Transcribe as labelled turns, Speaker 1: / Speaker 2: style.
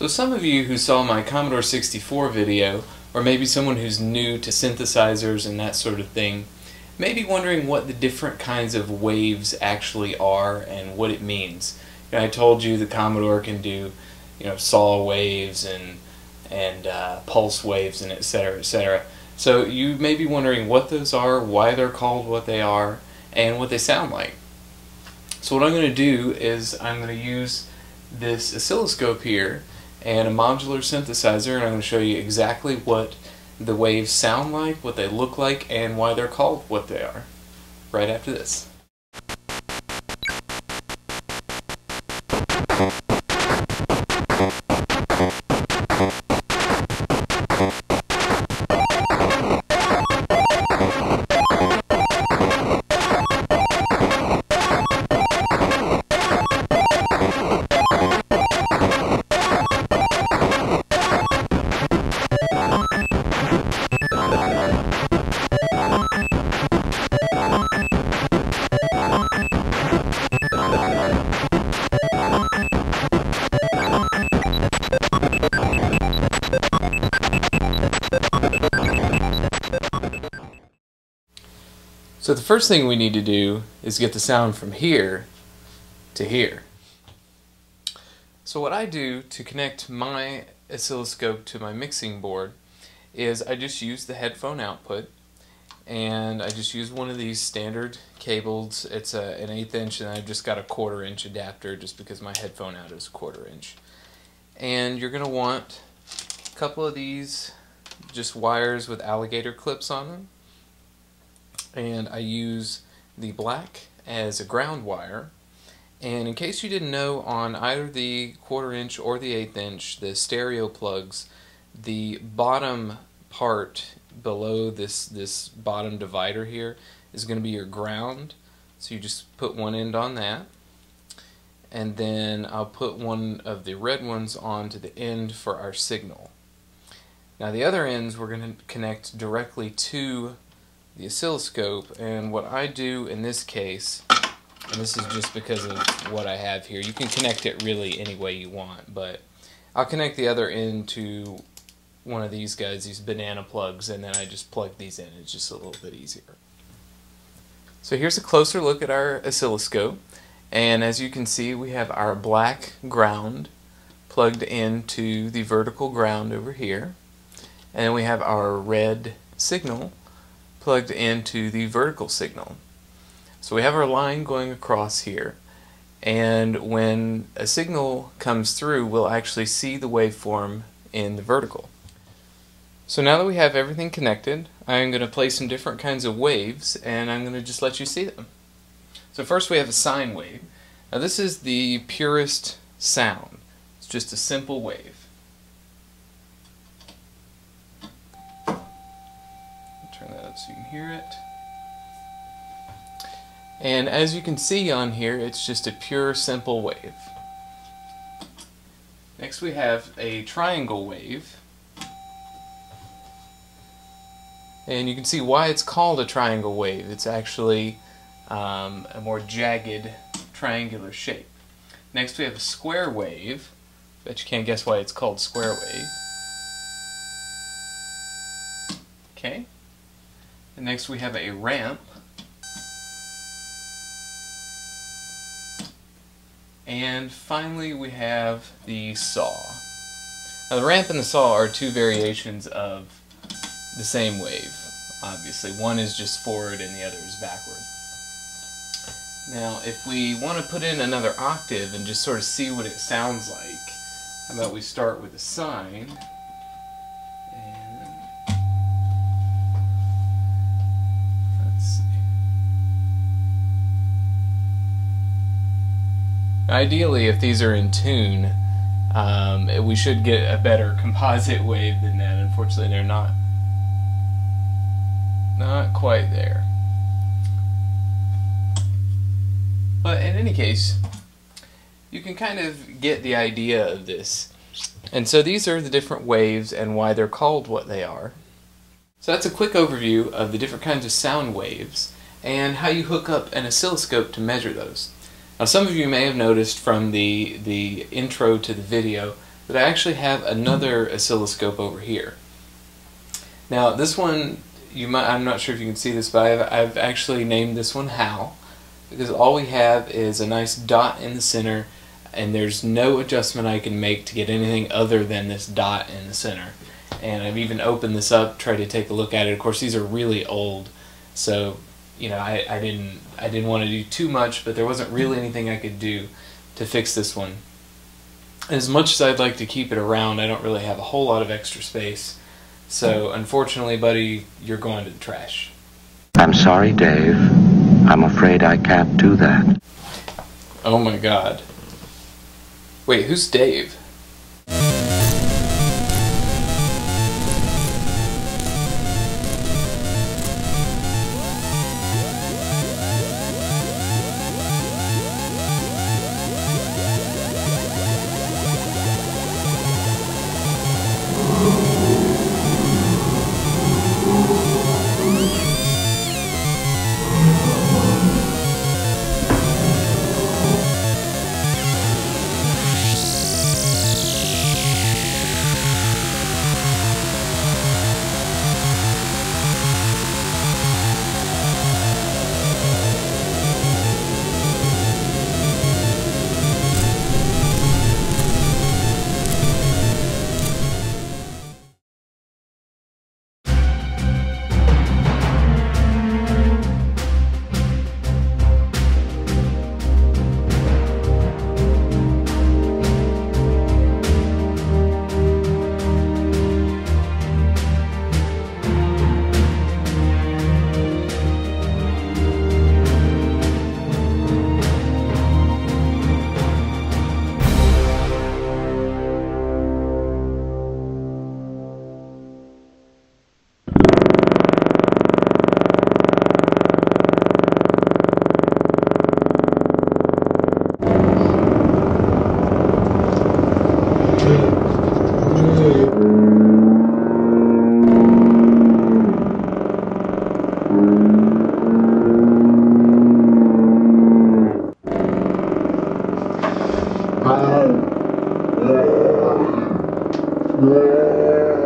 Speaker 1: So some of you who saw my Commodore 64 video, or maybe someone who's new to synthesizers and that sort of thing, may be wondering what the different kinds of waves actually are and what it means. You know, I told you the Commodore can do, you know, saw waves and and uh, pulse waves and etc. etc. So you may be wondering what those are, why they're called what they are, and what they sound like. So what I'm going to do is I'm going to use this oscilloscope here and a modular synthesizer and I'm going to show you exactly what the waves sound like, what they look like, and why they're called what they are right after this. So the first thing we need to do is get the sound from here to here. So what I do to connect my oscilloscope to my mixing board is I just use the headphone output and I just use one of these standard cables. It's a, an eighth inch and I've just got a quarter inch adapter just because my headphone out is quarter inch. And you're going to want a couple of these just wires with alligator clips on them and I use the black as a ground wire. And in case you didn't know, on either the quarter inch or the eighth inch, the stereo plugs, the bottom part below this, this bottom divider here is going to be your ground. So you just put one end on that. And then I'll put one of the red ones onto the end for our signal. Now the other ends we're going to connect directly to the oscilloscope and what I do in this case and this is just because of what I have here you can connect it really any way you want but I'll connect the other end to one of these guys these banana plugs and then I just plug these in. It's just a little bit easier. So here's a closer look at our oscilloscope and as you can see we have our black ground plugged into the vertical ground over here and then we have our red signal plugged into the vertical signal. So we have our line going across here and when a signal comes through we'll actually see the waveform in the vertical. So now that we have everything connected I'm going to play some different kinds of waves and I'm going to just let you see them. So first we have a sine wave. Now this is the purest sound. It's just a simple wave. So you can hear it. And as you can see on here, it's just a pure simple wave. Next we have a triangle wave. And you can see why it's called a triangle wave. It's actually um, a more jagged triangular shape. Next we have a square wave. Bet you can't guess why it's called square wave. Okay. And next we have a ramp. And finally we have the saw. Now the ramp and the saw are two variations of the same wave, obviously. One is just forward and the other is backward. Now if we want to put in another octave and just sort of see what it sounds like, how about we start with a sine. Ideally, if these are in tune, um, we should get a better composite wave than that. Unfortunately, they're not not quite there. But in any case, you can kind of get the idea of this. And so these are the different waves and why they're called what they are. So that's a quick overview of the different kinds of sound waves and how you hook up an oscilloscope to measure those. Now some of you may have noticed from the, the intro to the video that I actually have another oscilloscope over here. Now this one, you might, I'm not sure if you can see this, but I've, I've actually named this one Hal because all we have is a nice dot in the center and there's no adjustment I can make to get anything other than this dot in the center. And I've even opened this up, tried to take a look at it. Of course, these are really old, so you know I, I didn't I didn't want to do too much, but there wasn't really anything I could do to fix this one. As much as I'd like to keep it around, I don't really have a whole lot of extra space. So unfortunately, buddy, you're going to the trash.
Speaker 2: I'm sorry, Dave. I'm afraid I can't do that.
Speaker 1: Oh my god. Wait, who's Dave?
Speaker 2: Yeah.